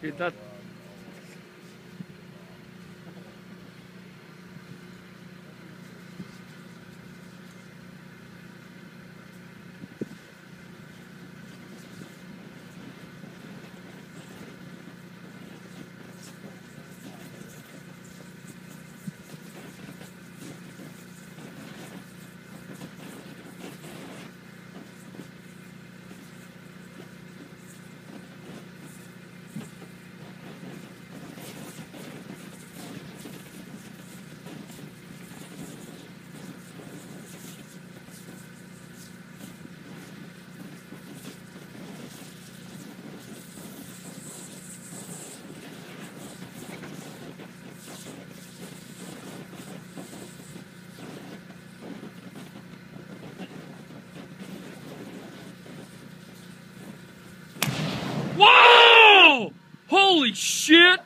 给他 Holy shit!